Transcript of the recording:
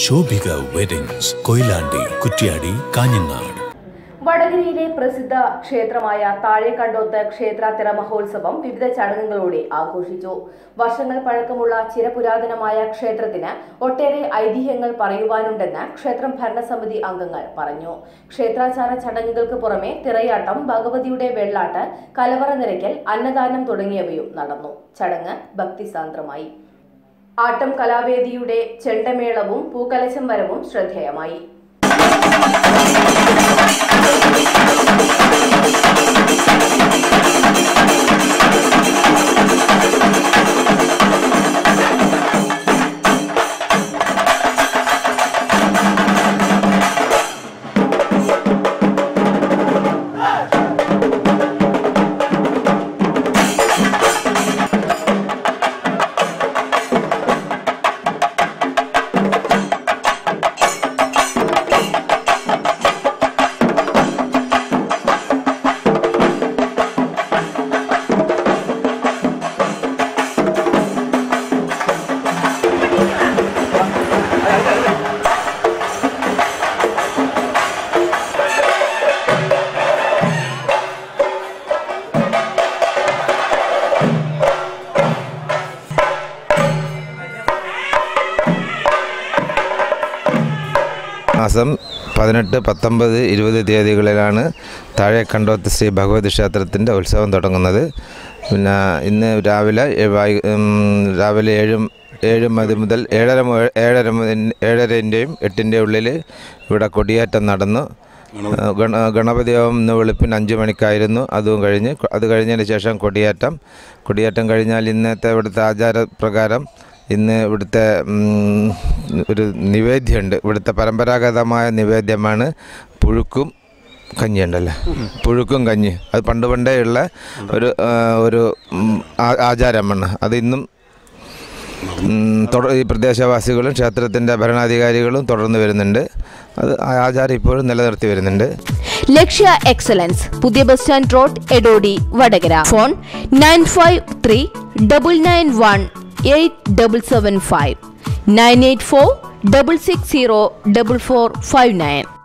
Shobhika weddings Koyilandy Kuttiady Kanhangad. വടകരയിലെ പ്രസിദ്ധ ക്ഷേത്രമായ താഴെക്കണ്ടോത്ത് ക്ഷേത്ര തിറ മഹോത്സവം വിവിധ ചടങ്ങുകളോടെ ആഘോഷിച്ചു. വർഷങ്ങൾ പഴക്കമുള്ള ചിരപുരാതനമായ ക്ഷേത്രത്തിന് ഒട്ടേറെ ഐതിഹ്യങ്ങൾ പറയുവാനുണ്ടെന്ന് ക്ഷേത്രം ഭരണസമിതി അംഗങ്ങൾ പറഞ്ഞു. ക്ഷേത്രാചാര ചടങ്ങുകൾക്ക് പുറമെ തിറയാട്ടം ഭഗവതിയുടെ വെള്ളാട്ട് കലവറ നിരയ്ക്കൽ അന്നദാനം തുടങ്ങിയവയും നടന്നു. ചടങ്ങ് ഭക്തിസാന്ദ്രമായി. ആട്ടം കലാവേദിയുടെ ചെണ്ടമേളവും പൂക്കലശം വരവും ശ്രദ്ധേയമായി. മാസം പതിനെട്ട് പത്തൊമ്പത് ഇരുപത് തീയതികളിലാണ് താഴെക്കണ്ടോത്ത് ശ്രീ ഭഗവതി ക്ഷേത്രത്തിന്റെ ഉത്സവം തുടങ്ങുന്നത്. പിന്നെ ഇന്ന് രാവിലെ രാവിലെ ഏഴും ഏഴ് മതി മുതൽ ഏഴര ഏഴര ഏഴരന്റെയും എട്ടിന്റെയും ഉള്ളിൽ ഇവിടെ കൊടിയേറ്റം നടന്നു. ഗണ ഗണപതി ഹോമം ഇന്ന് വെളുപ്പിന് അഞ്ച് മണിക്കായിരുന്നു. അതും കഴിഞ്ഞ് അത് കഴിഞ്ഞതിന് ശേഷം കൊടിയേറ്റം. കൊടിയേറ്റം കഴിഞ്ഞാൽ ഇന്നത്തെ ഇവിടുത്തെ ആചാരപ്രകാരം ഇന്ന് ഇവിടുത്തെ ഒരു നിവേദ്യമുണ്ട്. ഇവിടുത്തെ പരമ്പരാഗതമായ നിവേദ്യമാണ് പുഴുക്കും കഞ്ഞി ഉണ്ടല്ലേ പുഴുക്കും കഞ്ഞി. അത് പണ്ട് പണ്ടേ ഉള്ള ഒരു ഒരു ആചാരമാണ്. അത് ഇന്നും ഈ പ്രദേശവാസികളും ക്ഷേത്രത്തിന്റെ ഭരണാധികാരികളും തുടർന്ന് വരുന്നുണ്ട്. അത് ആചാരം ഇപ്പോഴും നിലനിർത്തി വരുന്നുണ്ട്. ലക്ഷ്യ എക്സലൻസ് പുതിയ bus stand road Edodi Vadakara. Phone nine five three double nine one 8775 984 660 4459.